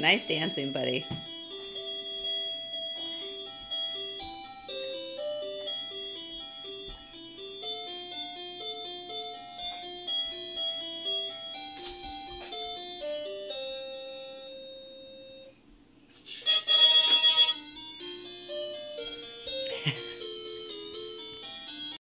Nice dancing, buddy.